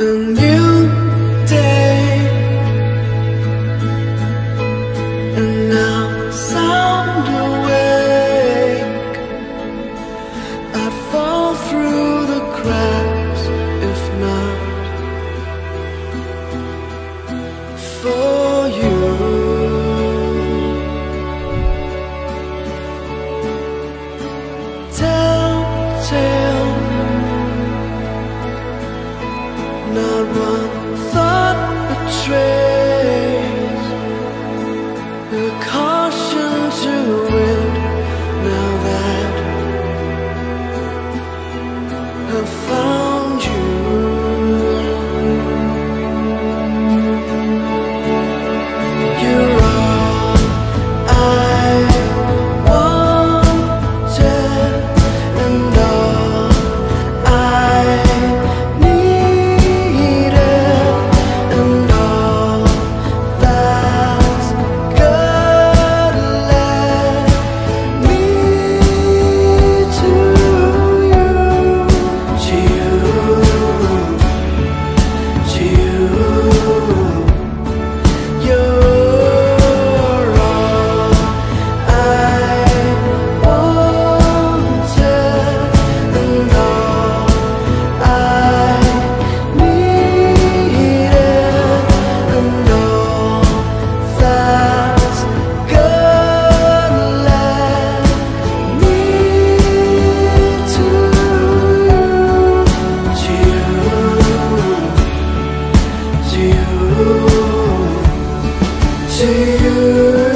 a new day, and now sound awake. I'd fall through the cracks if not for betrays you